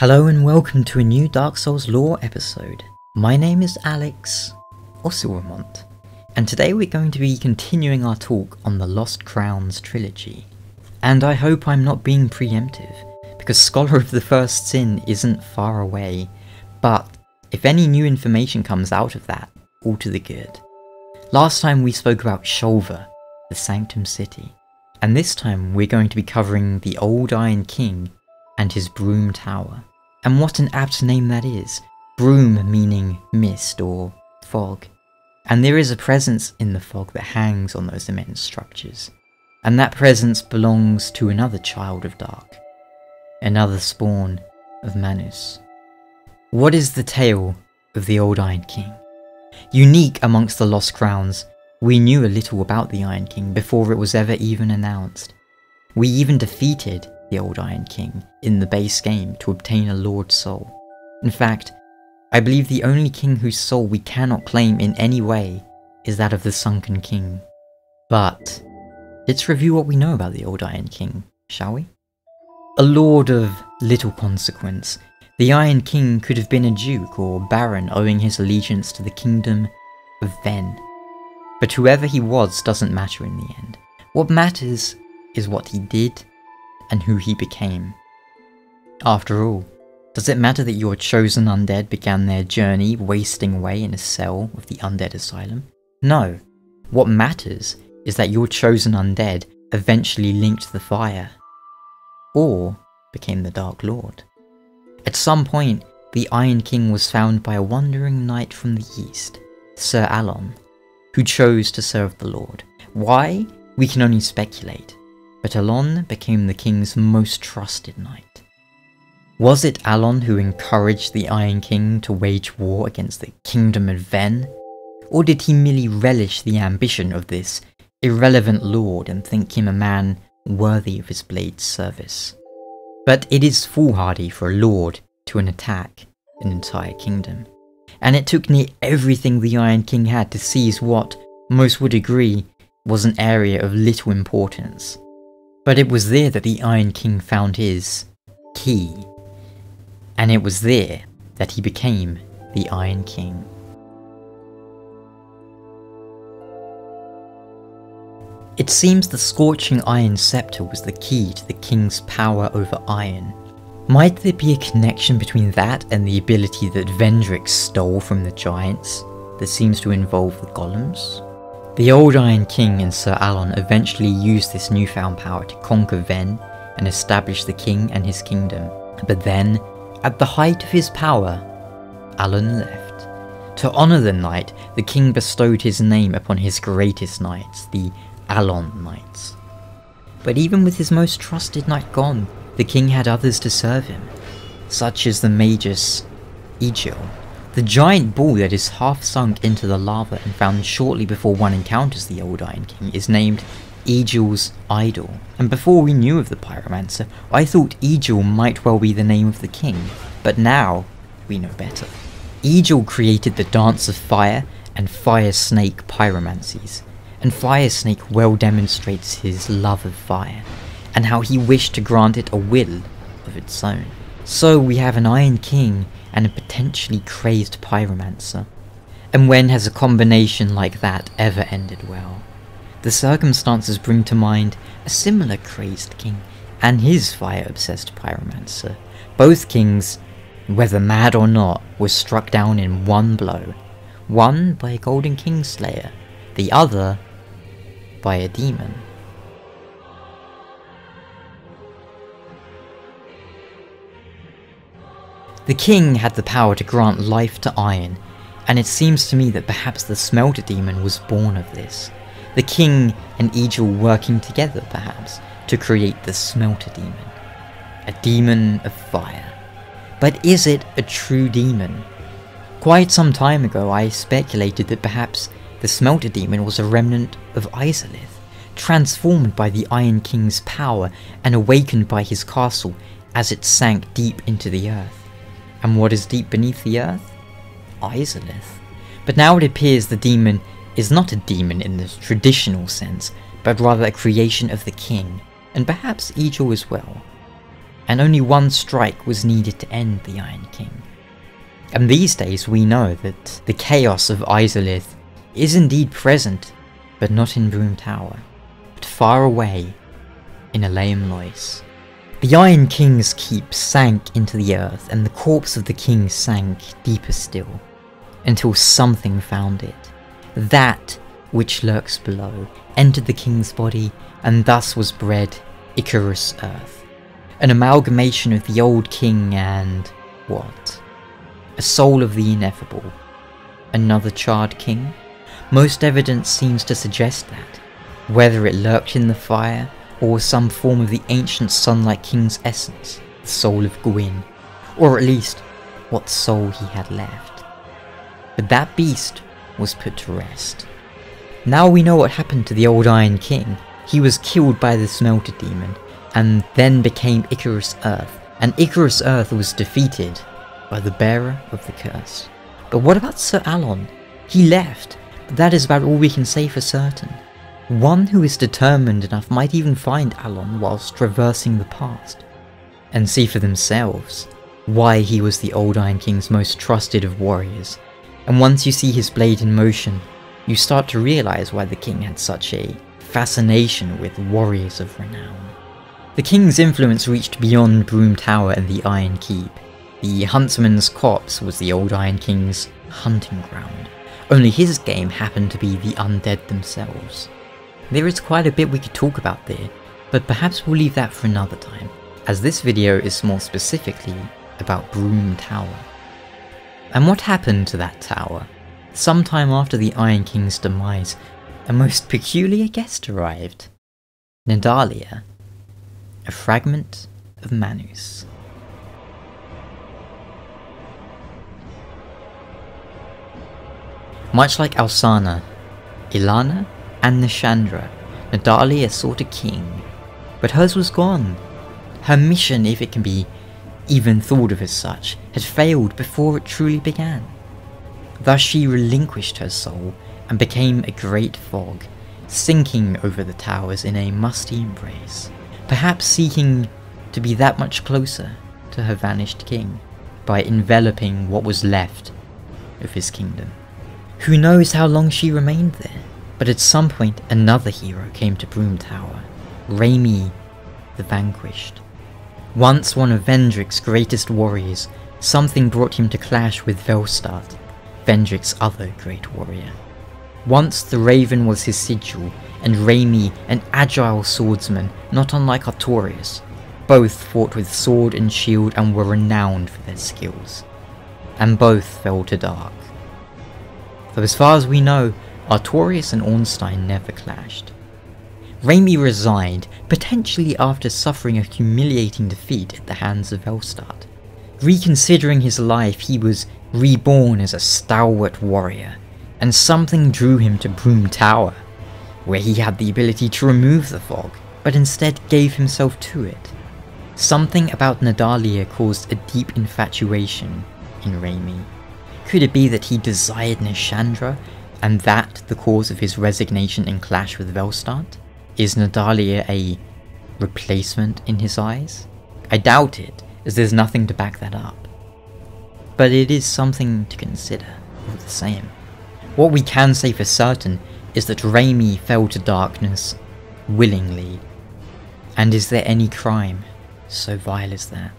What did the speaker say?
Hello and welcome to a new Dark Souls lore episode. My name is Alex, or Silvermont, and today we're going to be continuing our talk on the Lost Crowns trilogy. And I hope I'm not being preemptive, because Scholar of the First Sin isn't far away, but if any new information comes out of that, all to the good. Last time we spoke about Shulva, the Sunken City, and this time we're going to be covering the Old Iron King and his Brume Tower. And what an apt name that is. Brume meaning mist or fog. And there is a presence in the fog that hangs on those immense structures. And that presence belongs to another child of dark. Another spawn of Manus. What is the tale of the old Iron King? Unique amongst the Lost Crowns, we knew a little about the Iron King before it was ever even announced. We even defeated the old Iron King in the base game to obtain a Lord Soul. In fact, I believe the only king whose soul we cannot claim in any way is that of the Sunken King. But, let's review what we know about the old Iron King, shall we? A lord of little consequence, the Iron King could have been a duke or baron owing his allegiance to the kingdom of Ven. But whoever he was doesn't matter in the end. What matters is what he did and who he became. After all, does it matter that your chosen undead began their journey wasting away in a cell of the undead asylum? No. What matters is that your chosen undead eventually linked the fire, or became the Dark Lord. At some point, the Iron King was found by a wandering knight from the east, Sir Alonne, who chose to serve the Lord. Why? We can only speculate but Alonne became the king's most trusted knight. Was it Alonne who encouraged the Iron King to wage war against the Kingdom of Ven? Or did he merely relish the ambition of this irrelevant lord and think him a man worthy of his blade's service? But it is foolhardy for a lord to an attack an entire kingdom. And it took near everything the Iron King had to seize what, most would agree, was an area of little importance. But it was there that the Iron King found his key. And it was there that he became the Iron King. It seems the Scorching Iron Scepter was the key to the king's power over iron. Might there be a connection between that and the ability that Vendrick stole from the giants that seems to involve the golems? The old Iron King and Sir Alonne eventually used this newfound power to conquer Ven and establish the king and his kingdom. But then, at the height of his power, Alonne left. To honour the knight, the king bestowed his name upon his greatest knights, the Alonne Knights. But even with his most trusted knight gone, the king had others to serve him, such as the magus Egil, the giant ball that is half sunk into the lava and found shortly before one encounters the old Iron King is named Egil's Idol. And before we knew of the Pyromancer, I thought Egil might well be the name of the king, but now we know better. Egil created the Dance of Fire and Fire Snake pyromancies, and Fire Snake well demonstrates his love of fire, and how he wished to grant it a will of its own. So we have an Iron King and a potentially crazed pyromancer. And when has a combination like that ever ended well? The circumstances bring to mind a similar crazed king and his fire-obsessed pyromancer. Both kings, whether mad or not, were struck down in one blow. One by a Golden Kingslayer, the other by a demon. The king had the power to grant life to iron, and it seems to me that perhaps the smelter demon was born of this. The king and Egil working together, perhaps, to create the smelter demon. A demon of fire. But is it a true demon? Quite some time ago I speculated that perhaps the smelter demon was a remnant of Izalith, transformed by the Iron King's power and awakened by his castle as it sank deep into the earth. And what is deep beneath the earth? Izalith. But now it appears the demon is not a demon in the traditional sense, but rather a creation of the king, and perhaps Egil as well. and only one strike was needed to end the Iron King. And these days we know that the chaos of Izalith is indeed present, but not in Brume Tower, but far away in Eleum Loyce. The Iron King's keep sank into the earth, and the corpse of the king sank deeper still, until something found it. That which lurks below entered the king's body, and thus was bred Ichorous Earth. An amalgamation of the old king and... what? A soul of the ineffable. Another charred king? Most evidence seems to suggest that. Whether it lurked in the fire, or some form of the ancient Sunlight King's essence, the soul of Gwyn, or at least what soul he had left. But that beast was put to rest. Now we know what happened to the old Iron King. He was killed by the Smelter Demon, and then became Ichorous Earth, and Ichorous Earth was defeated by the bearer of the curse. But what about Sir Alonne? He left, but that is about all we can say for certain. One who is determined enough might even find Alonne whilst traversing the past, and see for themselves why he was the Old Iron King's most trusted of warriors. And once you see his blade in motion, you start to realise why the king had such a fascination with warriors of renown. The king's influence reached beyond Brume Tower and the Iron Keep. The Huntsman's Copse was the Old Iron King's hunting ground, only his game happened to be the undead themselves. There is quite a bit we could talk about there, but perhaps we'll leave that for another time, as this video is more specifically about Brume Tower. And what happened to that tower? Sometime after the Iron King's demise, a most peculiar guest arrived. Nadalia, a fragment of Manus. Much like Alsanna, Elana and Nashandra, Nadalia sought a king, but hers was gone. Her mission, if it can be even thought of as such, had failed before it truly began. Thus she relinquished her soul and became a great fog, sinking over the towers in a musty embrace, perhaps seeking to be that much closer to her vanished king by enveloping what was left of his kingdom. Who knows how long she remained there? But at some point, another hero came to Brume Tower, Raime the Vanquished. Once one of Vendrick's greatest warriors, something brought him to clash with Velstadt, Vendrick's other great warrior. Once the Raven was his sigil, and Raime an agile swordsman not unlike Artorias. Both fought with sword and shield and were renowned for their skills. And both fell to dark. Though as far as we know, Artorias and Ornstein never clashed. Raime resigned, potentially after suffering a humiliating defeat at the hands of Velstadt. Reconsidering his life, he was reborn as a stalwart warrior, and something drew him to Brume Tower, where he had the ability to remove the fog, but instead gave himself to it. Something about Nadalia caused a deep infatuation in Raime. Could it be that he desired Nashandra and that the cause of his resignation and clash with Velstadt? Is Nadalia a replacement in his eyes? I doubt it, as there's nothing to back that up. But it is something to consider, all the same. What we can say for certain is that Raime fell to darkness willingly. And is there any crime so vile as that?